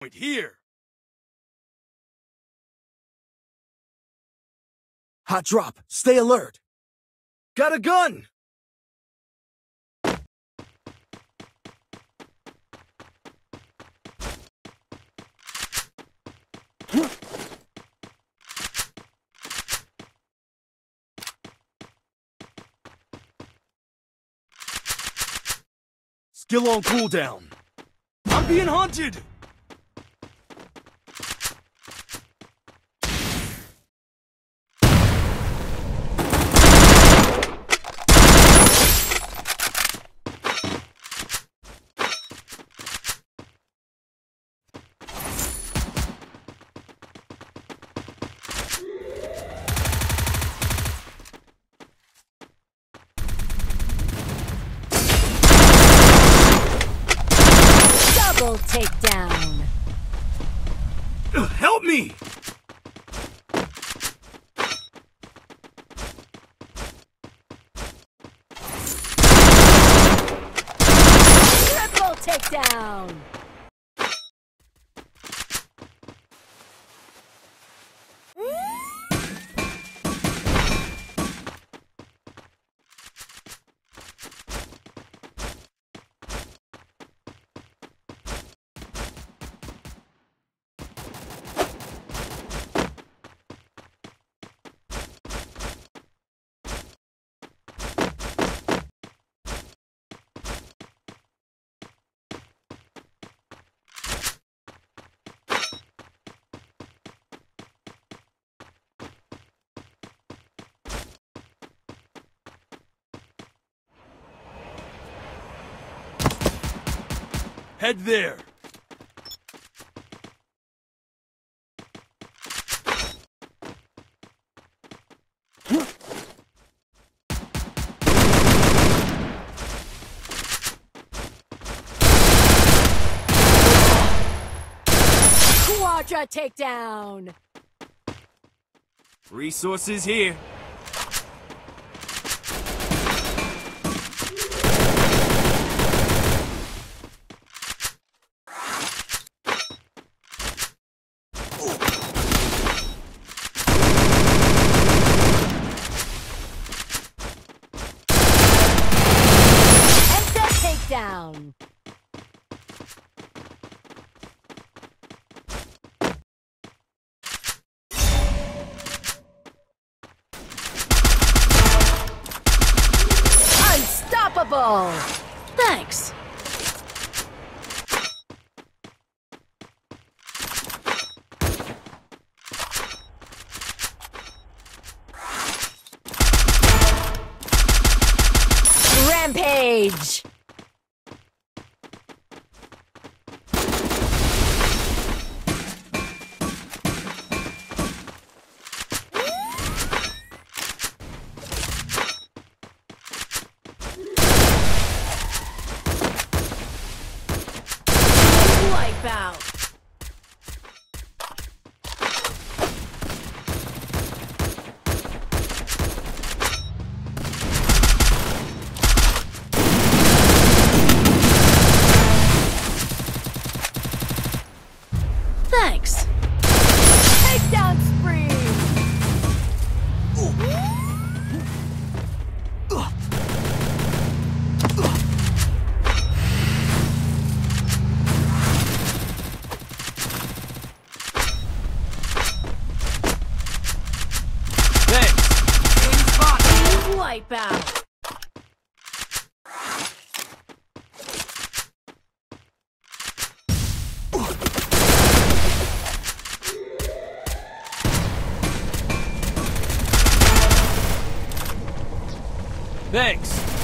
Point here. Hot drop. Stay alert. Got a gun! Skill on cooldown. I'm being haunted! Double takedown. Help me! Triple takedown. Head there. Quadra takedown. Resources here. Enter takedown. Thanks. Rampage. Wipeout. Thanks. Takedown spree. Wipeout. Thanks.